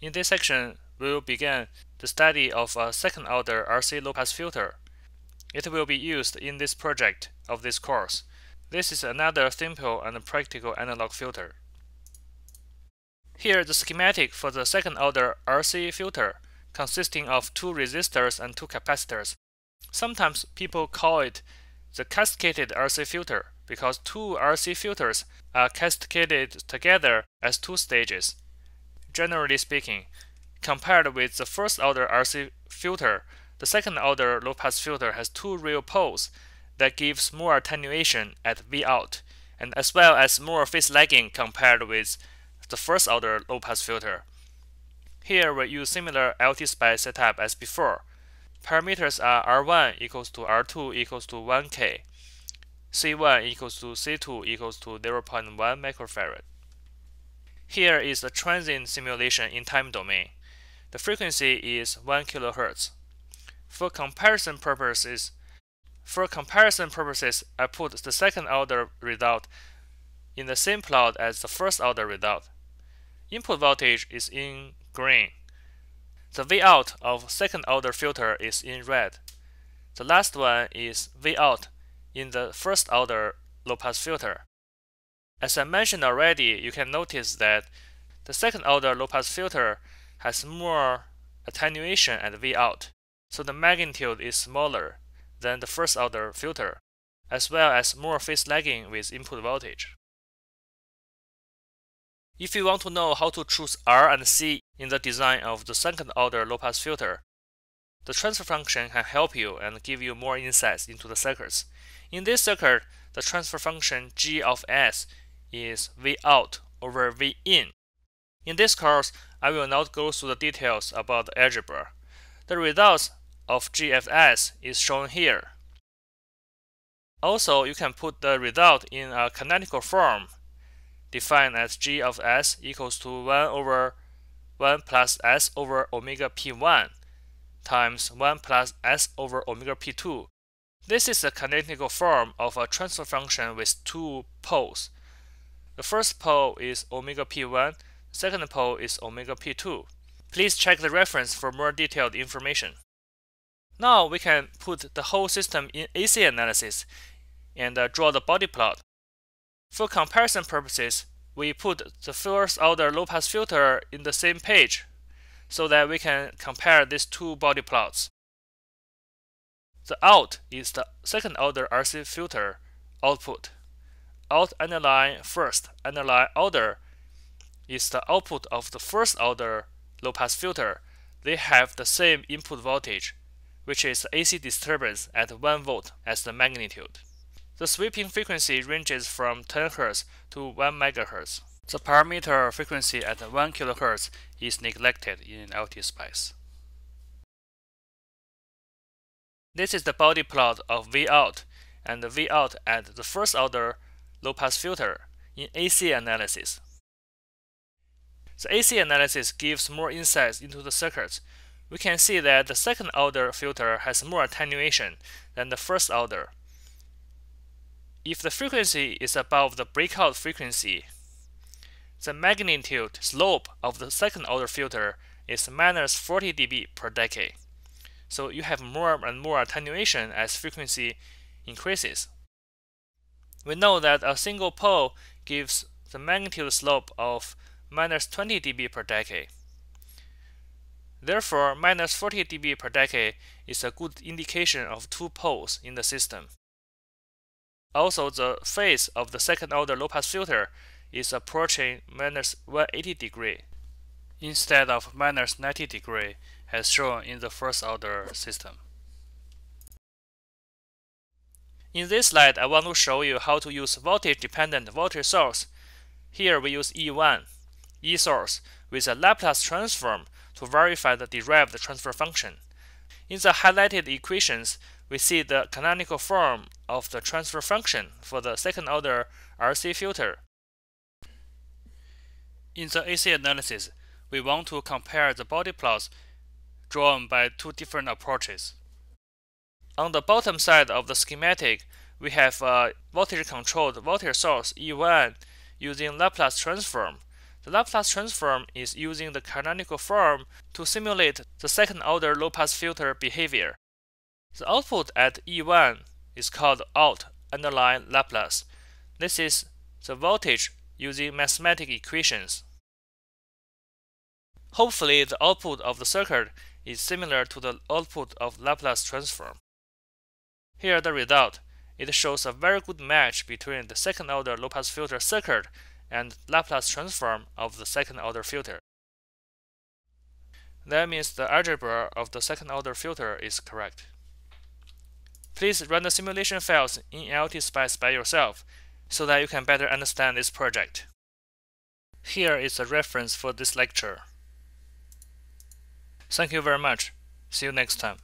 In this section, we will begin the study of a second-order RC low-pass filter. It will be used in this project of this course. This is another simple and practical analog filter. Here the schematic for the second-order RC filter consisting of two resistors and two capacitors. Sometimes people call it the cascaded RC filter because two RC filters are cascaded together as two stages. Generally speaking, compared with the first order RC filter, the second order low pass filter has two real poles that gives more attenuation at V out, and as well as more phase lagging compared with the first order low pass filter. Here we use similar LT SPICE setup as before. Parameters are R1 equals to R2 equals to 1K, C1 equals to C2 equals to 0.1 microfarad. Here is the transient simulation in time domain. The frequency is 1 kHz. For comparison purposes, for comparison purposes, I put the second order result in the same plot as the first order result. Input voltage is in green. The V out of second order filter is in red. The last one is V out in the first order low pass filter. As I mentioned already, you can notice that the second order low pass filter has more attenuation at V out, so the magnitude is smaller than the first order filter, as well as more phase lagging with input voltage. If you want to know how to choose R and C in the design of the second order low pass filter, the transfer function can help you and give you more insights into the circuits. In this circuit, the transfer function g of s is v out over v in. In this course, I will not go through the details about the algebra. The results of GFS is shown here. Also, you can put the result in a canonical form, defined as g of s equals to 1 over 1 plus s over omega p1 times 1 plus s over omega p2. This is the canonical form of a transfer function with two poles. The first pole is omega p1, the second pole is omega p2. Please check the reference for more detailed information. Now we can put the whole system in AC analysis and uh, draw the Bode plot. For comparison purposes, we put the first order low pass filter in the same page so that we can compare these two Bode plots. The out is the second order RC filter output. Out underline first underline order is the output of the first order low pass filter. They have the same input voltage, which is AC disturbance at 1 volt as the magnitude. The sweeping frequency ranges from 10 Hz to 1 MHz. The parameter frequency at 1 kHz is neglected in LT SPICE. This is the Bode plot of V out and the V out at the first order low pass filter in AC analysis. The AC analysis gives more insights into the circuits. We can see that the second order filter has more attenuation than the first order. If the frequency is above the breakout frequency, the magnitude slope of the second order filter is minus 40 dB per decade. So you have more and more attenuation as frequency increases. We know that a single pole gives the magnitude slope of minus 20 dB per decade. Therefore, minus 40 dB per decade is a good indication of two poles in the system. Also, the phase of the second order low pass filter is approaching minus 180 degree instead of minus 90 degree as shown in the first order system. In this slide, I want to show you how to use voltage-dependent voltage source. Here we use E1, E source, with a Laplace transform to verify the derived transfer function. In the highlighted equations, we see the canonical form of the transfer function for the second order RC filter in the AC analysis, we want to compare the Bode plots drawn by two different approaches. On the bottom side of the schematic, we have uh, a voltage-controlled voltage source E1 using Laplace transform. The Laplace transform is using the canonical form to simulate the second-order low-pass filter behavior. The output at E1 is called out underline Laplace. This is the voltage using mathematical equations. Hopefully, the output of the circuit is similar to the output of Laplace transform. Here the result. It shows a very good match between the second-order low-pass filter circuit and Laplace transform of the second-order filter. That means the algebra of the second-order filter is correct. Please run the simulation files in LTSpice by yourself so that you can better understand this project. Here is a reference for this lecture. Thank you very much. See you next time.